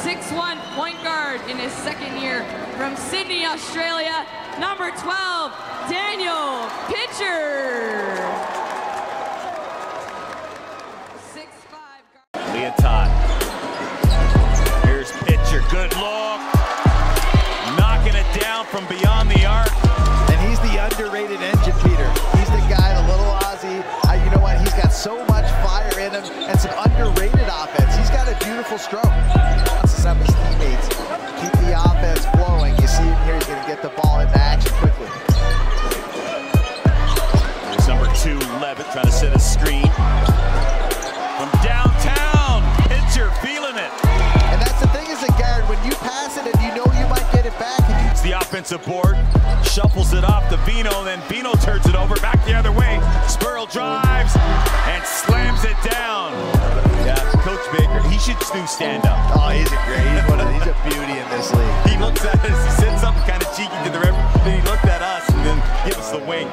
6'1 point guard in his second year from Sydney, Australia, number 12, Daniel Pitcher. 6'5 guard. Leoto. Here's pitcher. Good look. Knocking it down from beyond the arc. And he's the underrated engine, Peter. He's the guy, the little Aussie. Uh, you know what? He's got so much fire in him and some underrated offense. He's got a beautiful stroke. Wants to have his teammates keep the offense flowing. You see him here. He's going to get the ball into action quickly. Here's number two, Levitt, trying to set a screen. From downtown, pitcher feeling it. And that's the thing is that, Garrett, when you pass it and you know you might get it back, and you It's the offensive board. Shuffles it off to Vino, then Vino turns it over back the other way. Spurl drives and slams it down. Yeah, Coach Baker, he should do stand up. Oh, he's a great, he's, one of, he's a beauty in this league. He looks at us, he said something kind of cheeky to the referee, then he looked at us and then give us the wink.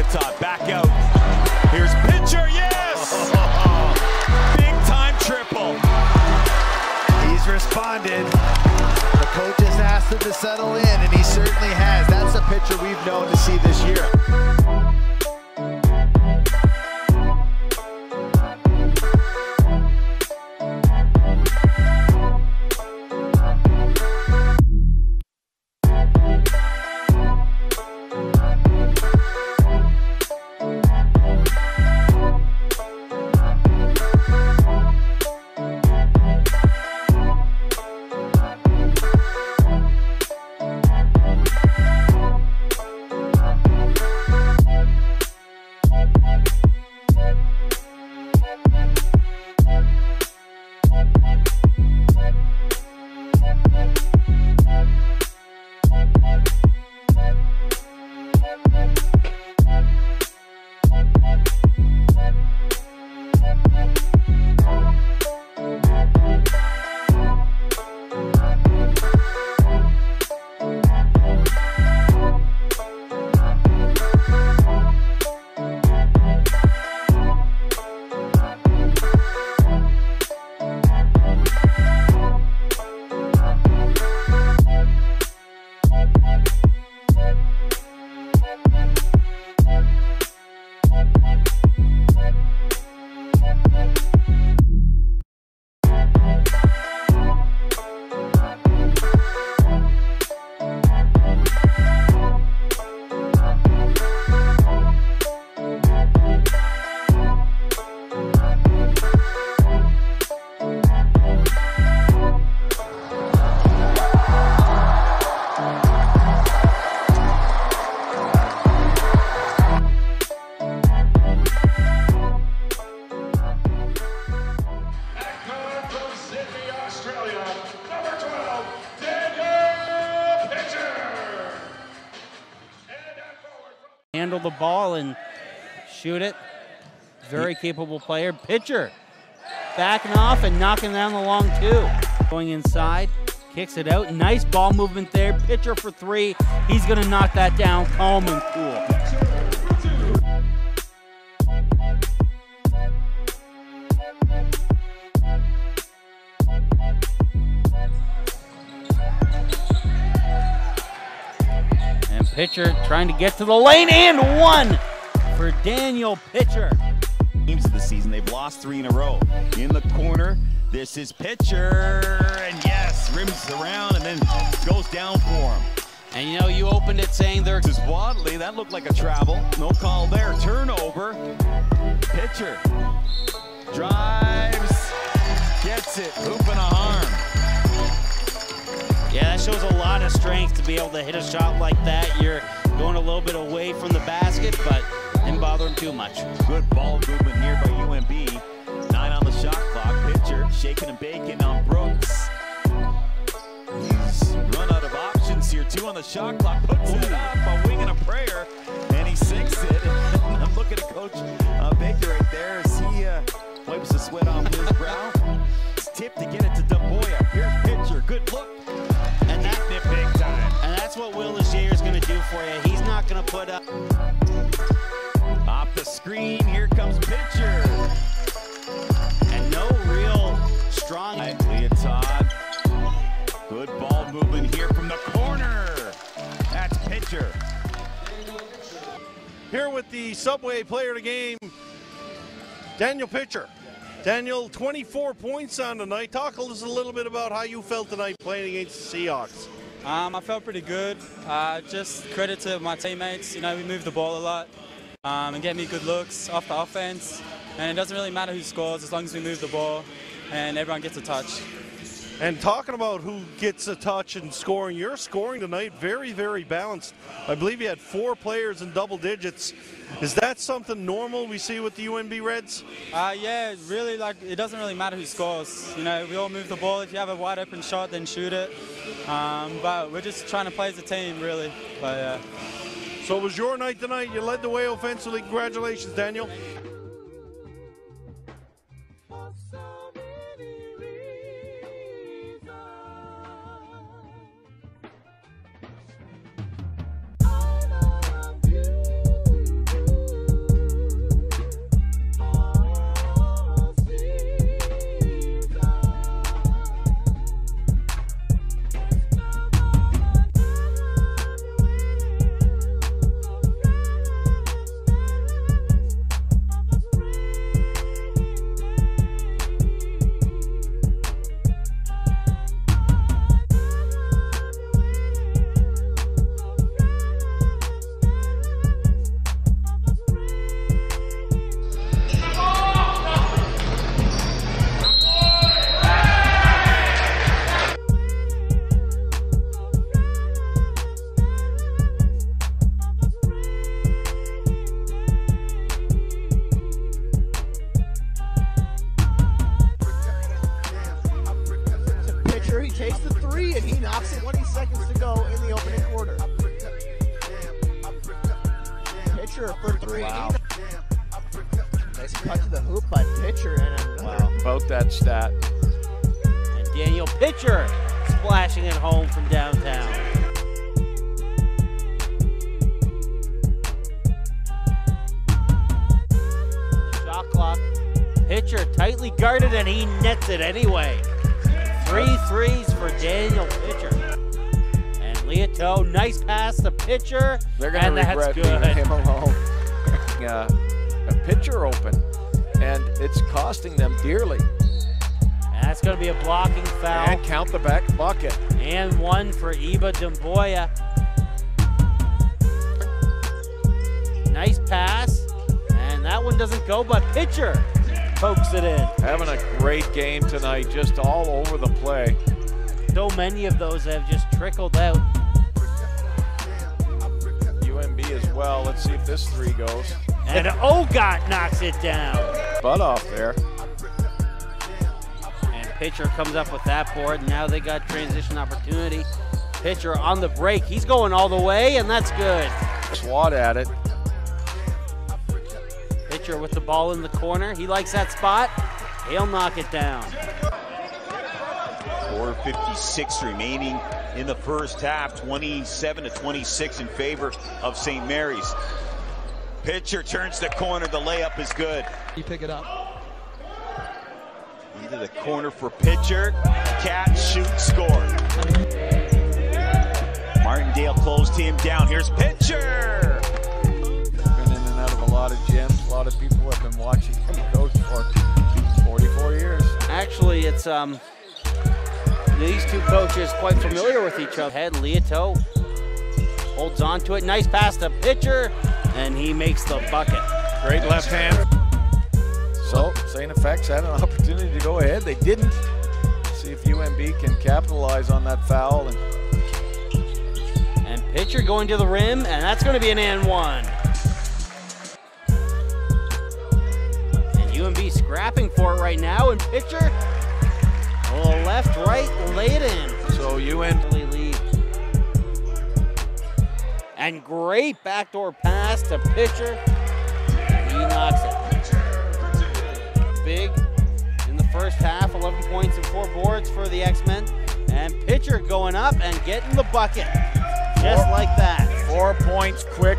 Back out. Here's pitcher, yes! Big time triple. He's responded. The coach has asked him to settle in, and he certainly has. That's a pitcher we've known to see this year. Backcourt handle the ball and shoot it. Very capable player. Pitcher backing off and knocking down the long two. Going inside, kicks it out. Nice ball movement there. Pitcher for three. He's going to knock that down calm and cool. Pitcher trying to get to the lane and one for Daniel Pitcher. Games of the season, they've lost three in a row. In the corner, this is pitcher, and yes, rims around and then goes down for him. And you know, you opened it saying they're This is Wadley, that looked like a travel. No call there. Turnover. Pitcher drives, gets it, hoop and a harm. Yeah, that shows a lot of strength to be able to hit a shot like that. You're going a little bit away from the basket, but didn't bother him too much. Good ball movement here by UNB. Nine on the shot clock. Pitcher shaking and baking on Brooks. He's run out of options here. Two on the shot clock. Puts it up, a wing and a prayer, and he sinks it. I'm looking at Coach gonna put up. Off the screen, here comes pitcher. And no real strong. Leoto. Good ball movement here from the corner. That's pitcher. Here with the Subway player of the game, Daniel Pitcher. Daniel, 24 points on tonight. Talk to us a little bit about how you felt tonight playing against the Seahawks. Um, I felt pretty good. Uh, just credit to my teammates. You know, we move the ball a lot um, and get me good looks off the offense. And it doesn't really matter who scores as long as we move the ball and everyone gets a touch. And talking about who gets a touch and scoring, your scoring tonight very, very balanced. I believe you had four players in double digits. Is that something normal we see with the UNB Reds? Uh, yeah, really, like it doesn't really matter who scores. You know, we all move the ball. If you have a wide open shot, then shoot it. Um, but we're just trying to play as a team, really. But yeah. So it was your night tonight. You led the way offensively. Congratulations, Daniel. 20 seconds to go in the opening quarter. Pitcher for three. Wow. Nice cut to the hoop by pitcher and Wow, about that stat. And Daniel Pitcher splashing it home from downtown. Shot clock. Pitcher tightly guarded and he nets it anyway. Three threes for Daniel Pitcher. And Leoto, nice pass to Pitcher. They're going and to that's regret good. leaving him alone. uh, a pitcher open, and it's costing them dearly. That's going to be a blocking foul. And count the back bucket. And one for Iba Dumboya. Nice pass. And that one doesn't go, but pitcher pokes it in. Having a great game tonight, just all over the play. So many of those have just trickled out. UNB as well. Let's see if this three goes. And Ogot knocks it down. Butt off there. And pitcher comes up with that board. Now they got transition opportunity. Pitcher on the break. He's going all the way, and that's good. Swat at it. Pitcher with the ball in the corner. He likes that spot. He'll knock it down. 4.56 remaining in the first half, 27 to 26 in favor of St. Mary's. Pitcher turns the corner, the layup is good. you pick it up. Into the corner for pitcher. Catch, shoot, score. Martindale closed him down. Here's pitcher. Been in and out of a lot of gyms. A lot of people have been watching him coach for 44 years. Actually, it's um these two coaches quite familiar with each other. Head Leoto holds on to it. Nice pass to pitcher, and he makes the bucket. Great left hand. So, St. FX had an opportunity to go ahead. They didn't. See if UNB can capitalize on that foul. And And pitcher going to the rim, and that's going to be an and one. UNB scrapping for it right now, and pitcher, a little left, right, lay it in. so early lead. And great backdoor pass to pitcher. He knocks it. Big in the first half, 11 points and four boards for the X-Men. And pitcher going up and getting the bucket. Just like that. Four points quick.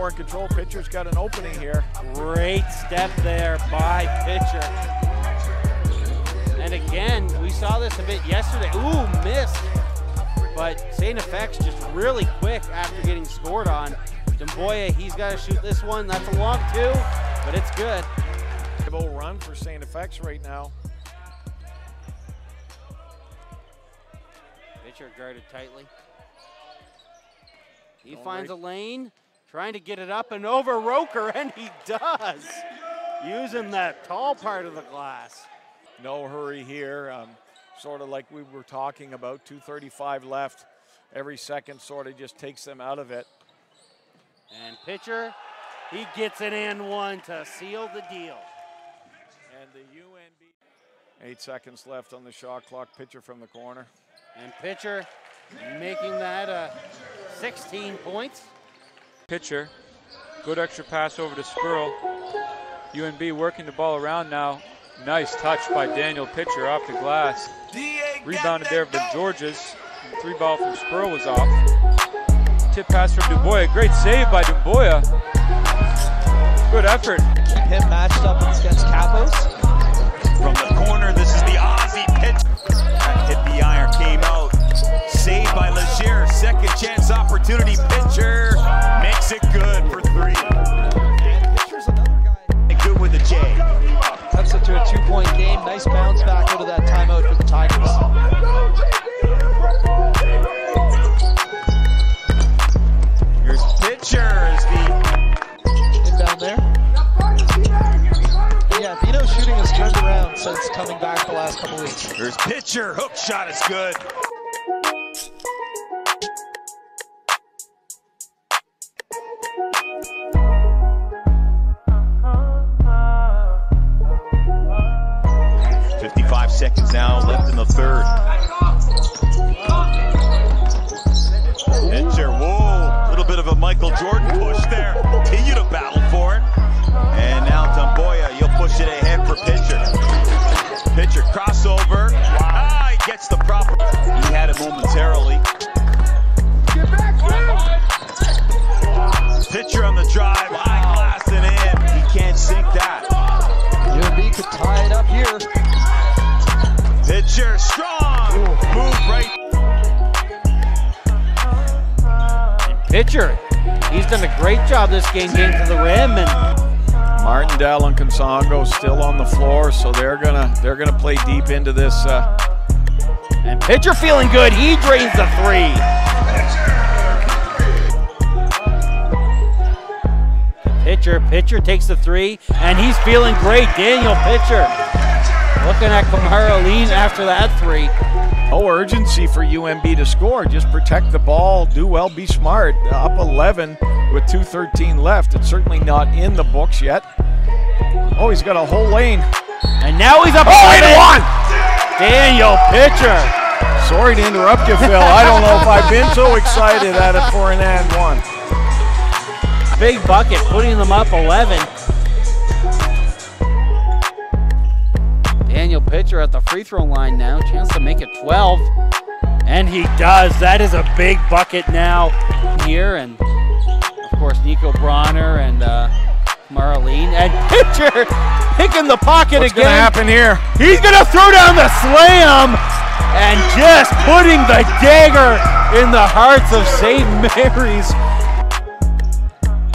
More in control. Pitcher's got an opening here. Great step there by pitcher. And again, we saw this a bit yesterday. Ooh, missed. But St. FX just really quick after getting scored on. Demboya, he's got to shoot this one. That's a long two, but it's good. Run for St. FX right now. Pitcher guarded tightly. He finds a lane, trying to get it up and over Roker, and he does, using that tall part of the glass. No hurry here. Um, sort of like we were talking about, 235 left. Every second sort of just takes them out of it. And pitcher, he gets an and one to seal the deal. And the UNB. Eight seconds left on the shot clock. Pitcher from the corner. And pitcher making that uh, 16 points. Pitcher, good extra pass over to Spurl. UNB working the ball around now. Nice touch by Daniel Pitcher off the glass. Rebounded there for Georges. Three ball from Spurl was off. Tip pass from Duboya. Great save by Duboya. Good effort. Keep him matched up against Capos. From the corner, this is the Aussie pitch. Hit the iron, came out. Saved by Leger. Second chance opportunity. Pitcher makes it good for three. And pitcher's another guy. Good with the J. Cuts it to a two-point game. Nice bounce back out of that timeout for the Tigers. Here's pitcher as the Inbound there. Yeah, Vito's shooting has turned around since coming back the last couple weeks. here's pitcher. Hook shot is good. Seconds now left in the third. Pitcher, whoa, a little bit of a Michael Jordan push there. Continue to battle for it. And now Tamboya, you'll push it ahead for pitcher. Pitcher crossover. Ah, he gets the proper. He had it momentarily. Pitcher on the drive, Pitcher strong. Move right. Pitcher, he's done a great job this game getting to the rim and Martindale and Consongo still on the floor, so they're gonna they're gonna play deep into this. Uh, and pitcher feeling good. He drains the three. Pitcher, pitcher takes the three, and he's feeling great. Daniel Pitcher looking at Kamara lean after that three. no urgency for UNB to score. Just protect the ball, do well, be smart. Uh, up 11 with 2:13 left. It's certainly not in the books yet. Oh, he's got a whole lane. And now he's up Oh, 11. one. Daniel Pitcher. Sorry to interrupt you, Phil. I don't know if I've been so excited at it for an and one. Big bucket, putting them up 11. Daniel Pitcher at the free throw line now. Chance to make it 12. And he does. That is a big bucket now here. And of course, Nico Bronner and uh, Marlene. And Pitcher picking the pocket What's again. What's gonna happen here? He's going to throw down the slam and just putting the dagger in the hearts of St. Mary's.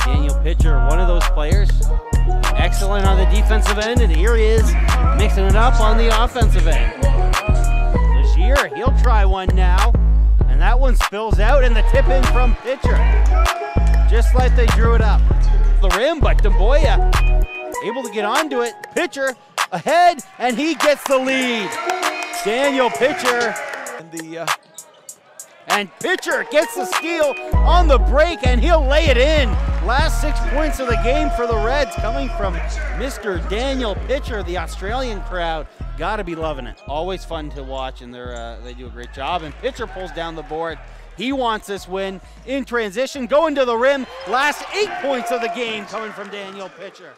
Daniel Pitcher, one of those players, excellent on the defensive end, and here he is mixing it up on the offensive end. Legier, he'll try one now, and that one spills out, and the tip in from Pitcher. Just like they drew it up. The rim, but Demboya able to get onto it. Pitcher ahead, and he gets the lead. Daniel Pitcher And the uh, and Pitcher gets the steal on the break, and he'll lay it in Last six points of the game for the Reds coming from Mr. Daniel Pitcher, the Australian crowd. Got to be loving it. Always fun to watch, and they're uh, they do a great job. And Pitcher pulls down the board. He wants this win in transition, going to the rim. Last eight points of the game coming from Daniel Pitcher.